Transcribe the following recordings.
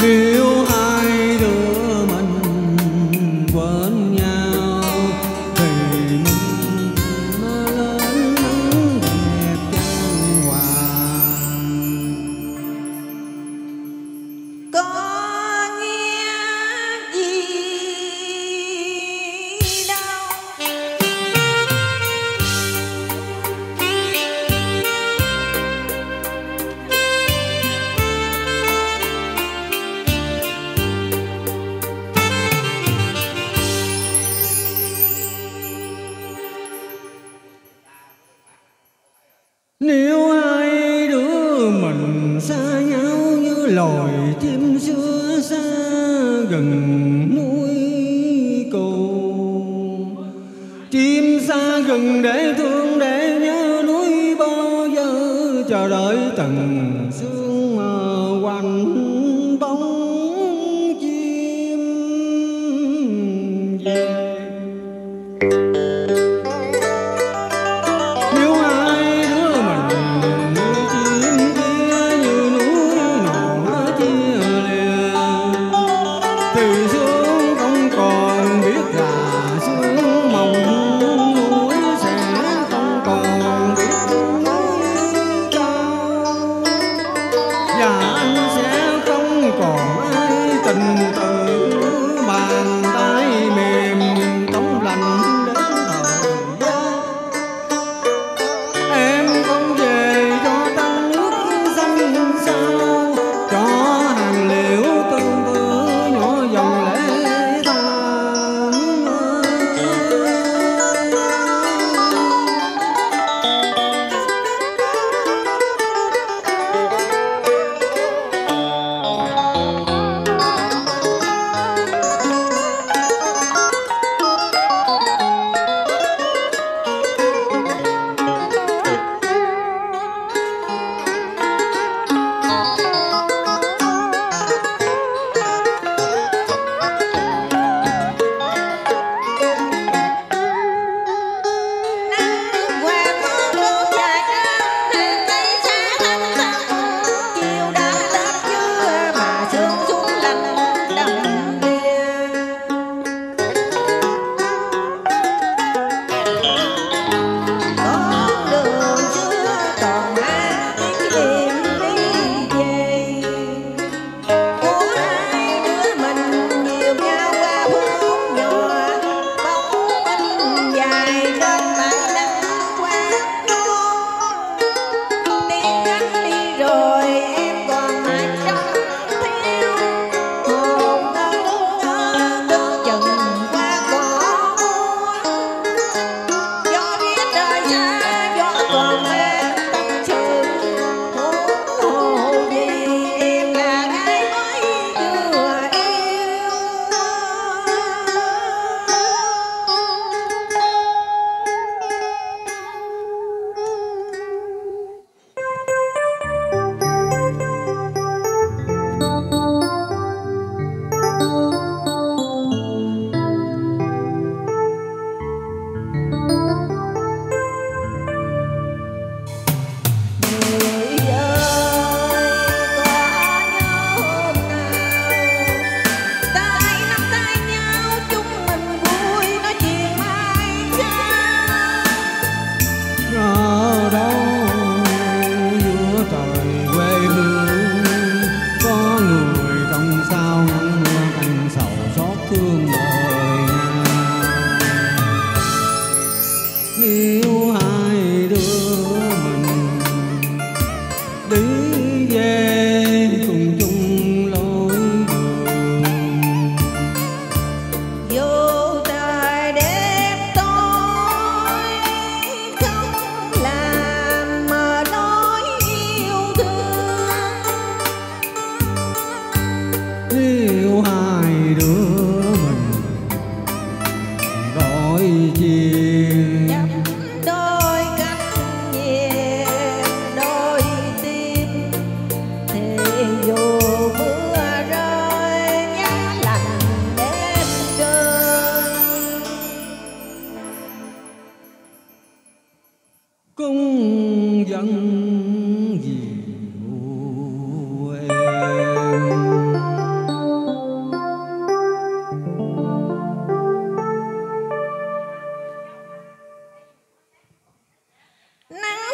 주 rừng để thương để nhớ núi bao giờ chờ đợi từng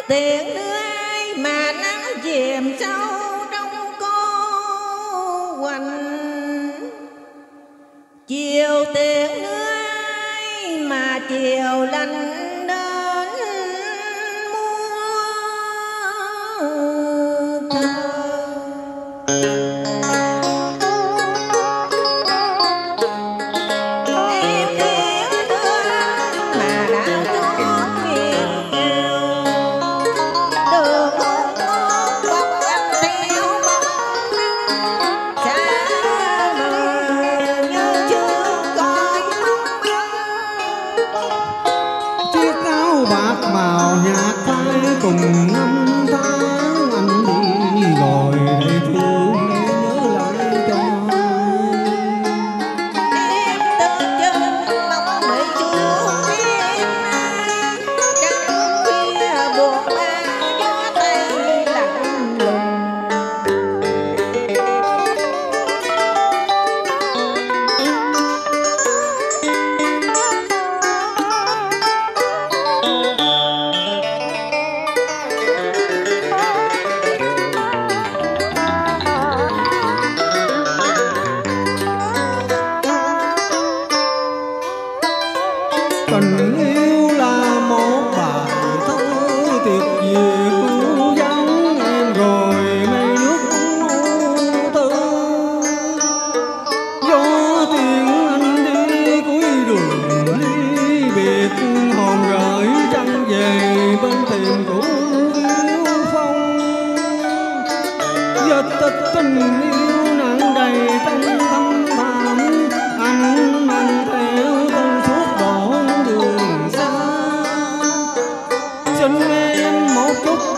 tiếng đưa ai mà nắng chìm sâu trong cô quạnh. Chiều tiếng đưa ai mà chiều lạnh tình yêu là một bài thơ tuyệt diệu dáng em rồi mây nước tư gió tiếng anh đi cuối đường, ly biệt hồn gửi trăng về bên tìm của phong. Giật tình yêu